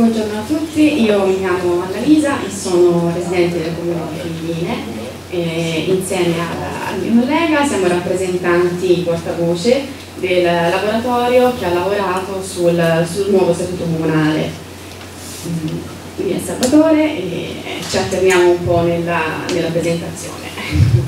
Buongiorno a tutti, io mi chiamo Annalisa e sono residente del comune di Figline. Eh, insieme al, mio collega siamo rappresentanti portavoce del laboratorio che ha lavorato sul, sul nuovo statuto comunale. Mm, quindi è Salvatore e ci atterniamo un po' nella, nella presentazione.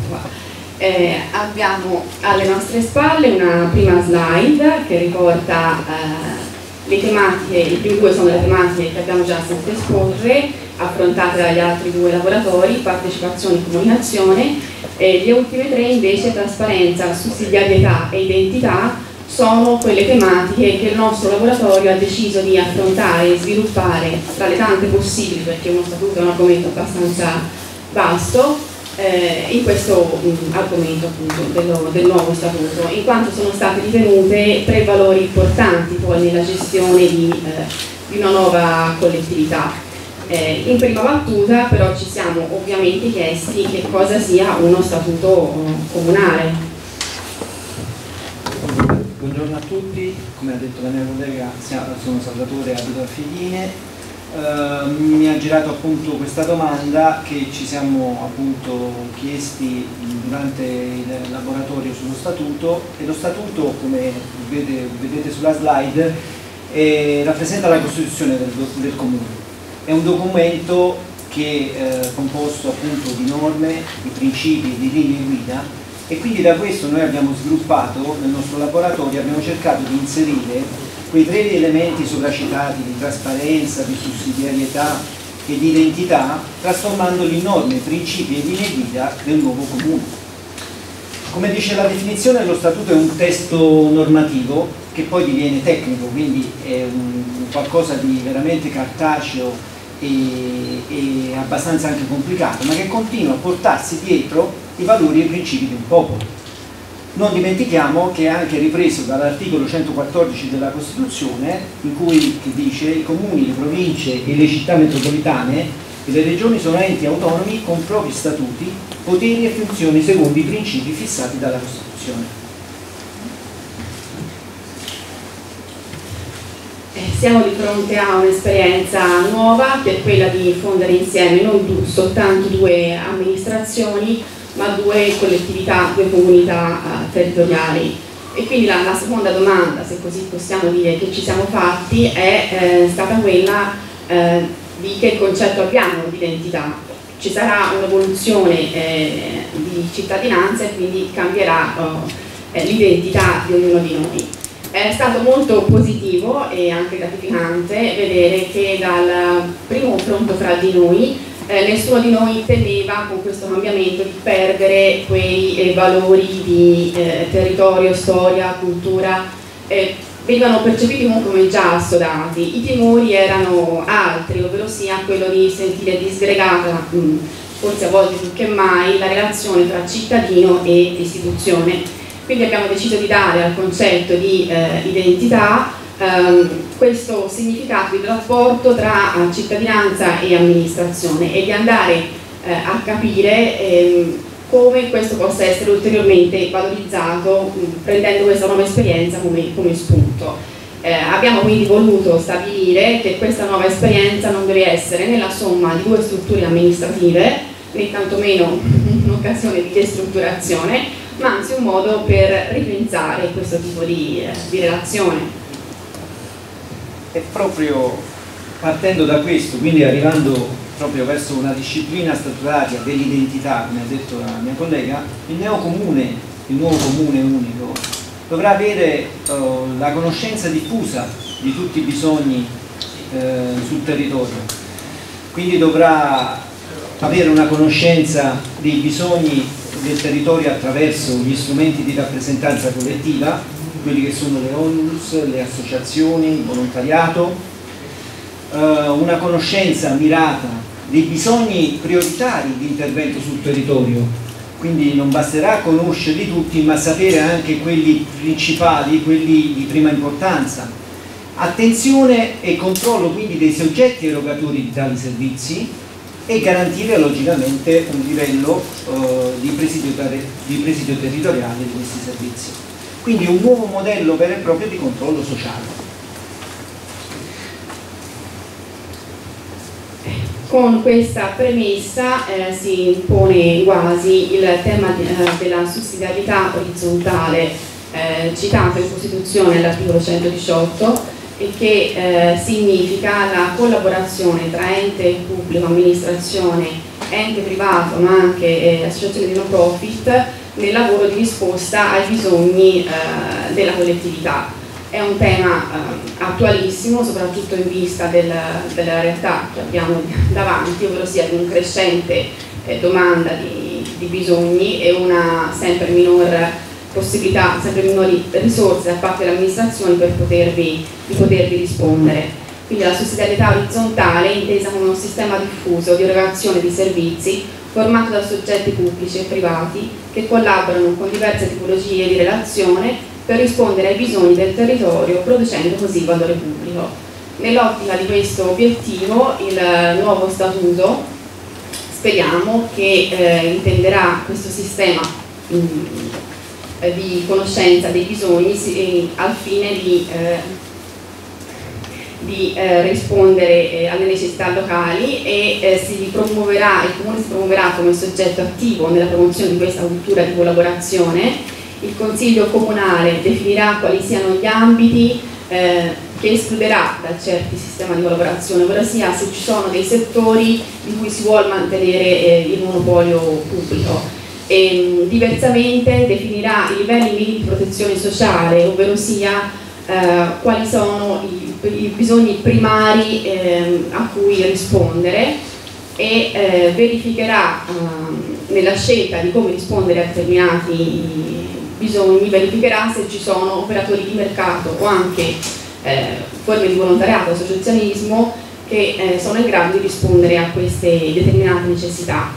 eh, abbiamo alle nostre spalle una prima slide che riporta eh, le tematiche, i primi due sono le tematiche che abbiamo già sentito esporre, affrontate dagli altri due laboratori, partecipazione e comunicazione, e le ultime tre invece, trasparenza, sussidiarietà e identità, sono quelle tematiche che il nostro laboratorio ha deciso di affrontare e sviluppare tra le tante possibili, perché uno statuto è un argomento abbastanza vasto, eh, in questo mh, mm, argomento appunto dello, del nuovo statuto, in quanto sono state ritenute tre valori importanti poi nella gestione di, eh, di una nuova collettività. Eh, in prima battuta però ci siamo ovviamente chiesti che cosa sia uno statuto comunale. Buongiorno a tutti, come ha detto la mia collega sono Salvatore abito a Figline Uh, mi ha girato appunto questa domanda che ci siamo appunto chiesti durante il laboratorio sullo statuto e lo statuto come vedete, vedete sulla slide eh, rappresenta la costituzione del, del, comune. È un documento che è eh, composto appunto di norme, di principi, di linee guida e quindi da questo noi abbiamo sviluppato nel nostro laboratorio abbiamo cercato di inserire quei tre elementi sopracitati di trasparenza, di sussidiarietà e di identità, trasformandoli in norme, principi e linee guida del nuovo comune. Come dice la definizione, lo statuto è un testo normativo che poi diviene tecnico, quindi è qualcosa di veramente cartaceo e, e abbastanza anche complicato, ma che continua a portarsi dietro i valori e i principi di un popolo. Non dimentichiamo che è anche ripreso dall'articolo 114 della Costituzione in cui dice i comuni, le province e le città metropolitane e le regioni sono enti autonomi con propri statuti, poteri e funzioni secondo i principi fissati dalla Costituzione. Eh, siamo di fronte a un'esperienza nuova che è quella di fondere insieme non soltanto due amministrazioni ma due collettività, due comunità uh, territoriali. E quindi la, la, seconda domanda, se così possiamo dire, che ci siamo fatti è eh, stata quella eh, di che concetto abbiamo di identità. Ci sarà un'evoluzione eh, di cittadinanza e quindi cambierà eh, l'identità di ognuno di noi. È stato molto positivo e anche gratificante vedere che dal primo confronto fra di noi eh, nessuno di noi temeva con questo cambiamento di perdere quei eh, valori di eh, territorio, storia, cultura, eh, venivano percepiti come già assodati. I timori erano altri, ovvero sia quello di sentire disgregata, mh, mm, forse a volte più che mai, la relazione tra cittadino e istituzione. Quindi abbiamo deciso di dare al concetto di eh, identità questo significato di rapporto tra eh, cittadinanza e amministrazione e di andare eh, a capire ehm, come questo possa essere ulteriormente valorizzato mh, prendendo questa nuova esperienza come, come spunto. Eh, abbiamo quindi voluto stabilire che questa nuova esperienza non deve essere né la somma di due strutture amministrative né tantomeno un'occasione di destrutturazione, ma anzi un modo per ripensare questo tipo di, eh, di relazione e proprio partendo da questo, quindi arrivando proprio verso una disciplina statutaria dell'identità, come ha detto la mia collega, il neocomune, il nuovo comune unico, dovrà avere uh, la conoscenza diffusa di tutti i bisogni uh, sul territorio, quindi dovrà avere una conoscenza dei bisogni del territorio attraverso gli strumenti di rappresentanza collettiva quelli che sono le onlus, le associazioni, il volontariato, eh, una conoscenza mirata dei bisogni prioritari di intervento sul territorio, quindi non basterà conoscerli tutti ma sapere anche quelli principali, quelli di prima importanza. Attenzione e controllo quindi dei soggetti erogatori di tali servizi e garantire logicamente un livello eh, di, presidio, di presidio territoriale di questi servizi quindi un nuovo modello vero e proprio di controllo sociale. Con questa premessa eh, si impone quasi il tema di, eh, della sussidiarietà orizzontale eh, citato in Costituzione all'articolo 118 e che eh, significa la collaborazione tra ente pubblico, amministrazione, ente privato ma anche eh, associazione di no profit nel lavoro di risposta ai bisogni eh, della collettività è un tema eh, attualissimo, soprattutto in vista del, della realtà che abbiamo davanti, ovvero sia di un crescente eh, domanda di, di, bisogni e una sempre minor possibilità, sempre minori risorse da parte delle amministrazioni per potervi, potervi rispondere. Quindi la sussidiarietà orizzontale è intesa come un sistema diffuso di erogazione di servizi formato da soggetti pubblici e privati che collaborano con diverse tipologie di relazione per rispondere ai bisogni del territorio producendo così valore pubblico. Nell'ottica di questo obiettivo il nuovo statuto speriamo che eh, intenderà questo sistema mh, mm, di conoscenza dei bisogni si, al fine di, eh, di eh, rispondere eh, alle necessità locali e eh, si promuoverà, il Comune si promuoverà come soggetto attivo nella promozione di questa cultura di collaborazione il Consiglio Comunale definirà quali siano gli ambiti eh, che escluderà da certi sistemi di collaborazione, ovvero sia se ci sono dei settori in cui si vuole mantenere eh, il monopolio pubblico. E, diversamente definirà i livelli minimi di protezione sociale, ovvero sia eh, quali sono i, i bisogni primari eh, a cui rispondere e eh, verificherà ehm, nella scelta di come rispondere a determinati bisogni, verificherà se ci sono operatori di mercato o anche eh, forme di volontariato, associazionismo che eh, sono in grado di rispondere a queste determinate necessità,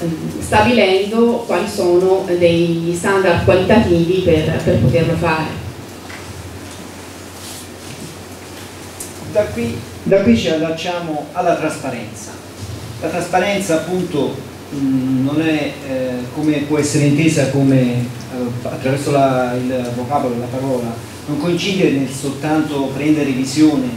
ehm, stabilendo quali sono dei standard qualitativi per, per poterlo fare. Da qui, da qui ci allacciamo alla trasparenza. La trasparenza appunto mh, non è eh, come può essere intesa come eh, attraverso la, il vocabolo, la parola, non coincide nel soltanto prendere visione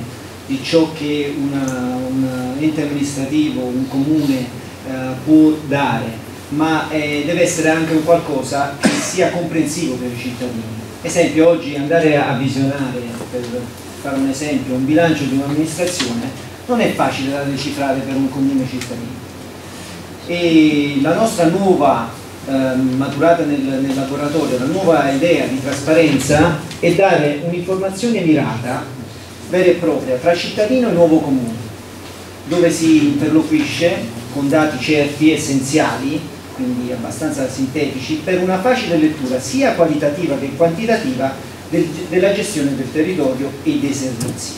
di ciò che una, un ente amministrativo, un comune eh, può dare, ma eh, deve essere anche un qualcosa che sia comprensivo per i cittadini. Esempio, oggi andare a visionare, per fare un esempio, un bilancio di un'amministrazione non è facile da decifrare per un comune cittadino. E la nostra nuova ehm, maturata nel, nel laboratorio, la nuova idea di trasparenza è dare un'informazione mirata, vera e propria, tra cittadino e nuovo comune, dove si interloquisce con dati certi, essenziali, quindi abbastanza sintetici, per una facile lettura sia qualitativa che quantitativa del, della gestione del territorio e dei servizi.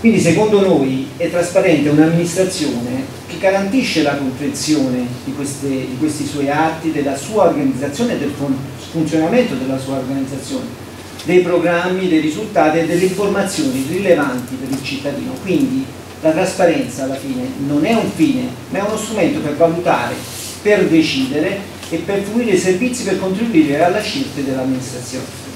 Quindi secondo noi è trasparente un'amministrazione che garantisce la comprensione di, queste, di, questi suoi atti, della sua organizzazione e del funzionamento della sua organizzazione, dei programmi, dei risultati e delle informazioni rilevanti per il cittadino. Quindi la trasparenza alla fine non è un fine, ma è uno strumento per valutare, per decidere e per fruire i servizi per contribuire alla scelta dell'amministrazione.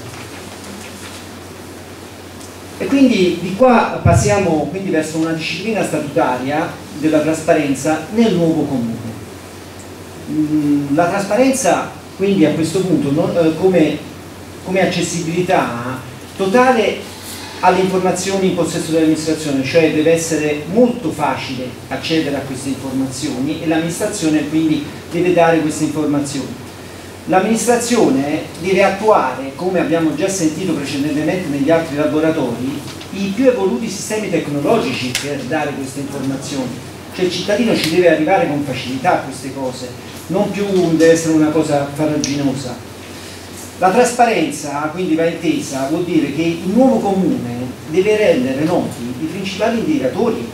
E quindi di qua passiamo quindi verso una disciplina statutaria della trasparenza nel nuovo comune. Mm, la trasparenza quindi a questo punto non, eh, come, come accessibilità totale alle informazioni in possesso dell'amministrazione, cioè deve essere molto facile accedere a queste informazioni e l'amministrazione quindi deve dare queste informazioni. L'amministrazione deve attuare, come abbiamo già sentito precedentemente negli altri laboratori, i più evoluti sistemi tecnologici per dare queste informazioni. Cioè il cittadino ci deve arrivare con facilità a queste cose, non più deve essere una cosa farraginosa. La trasparenza quindi va intesa, vuol dire che il nuovo comune deve rendere noti i principali indicatori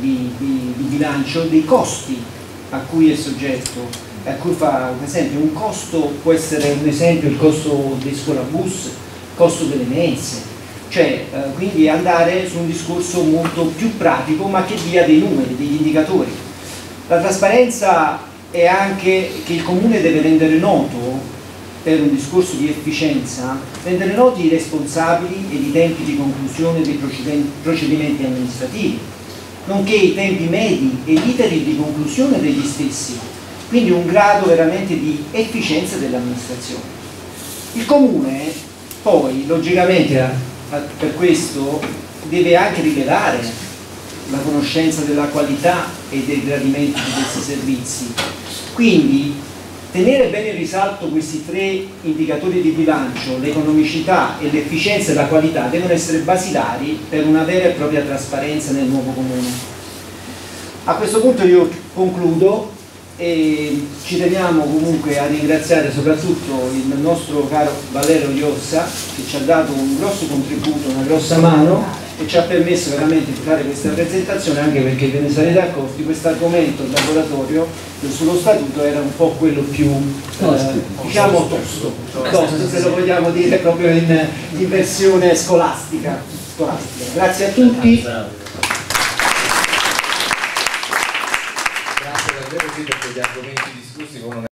di, di, di bilancio dei costi a cui è soggetto a cui fa un esempio, un costo può essere un esempio il costo dei scuolabus, il costo delle mense, cioè eh, quindi andare su un discorso molto più pratico ma che dia dei numeri, degli indicatori. La trasparenza è anche che il comune deve rendere noto per un discorso di efficienza, rendere noti i responsabili e i tempi di conclusione dei procedimenti amministrativi nonché i tempi medi e gli iteri di conclusione degli stessi, quindi un grado veramente di efficienza dell'amministrazione. Il Comune poi, logicamente, per questo deve anche rilevare la conoscenza della qualità e del gradimento di questi servizi. Quindi tenere bene in risalto questi tre indicatori di bilancio, l'economicità e l'efficienza e la qualità, devono essere basilari per una vera e propria trasparenza nel nuovo comune. A questo punto io concludo e ci teniamo comunque a ringraziare soprattutto il nostro caro Valerio Iossa che ci ha dato un grosso contributo, una grossa mano e ci ha permesso veramente di fare questa presentazione anche perché ve ne sarete accorti questo argomento il laboratorio sullo statuto era un po' quello più eh, diciamo tosto, tosto se lo vogliamo dire proprio in, in versione scolastica. scolastica. Grazie a tutti.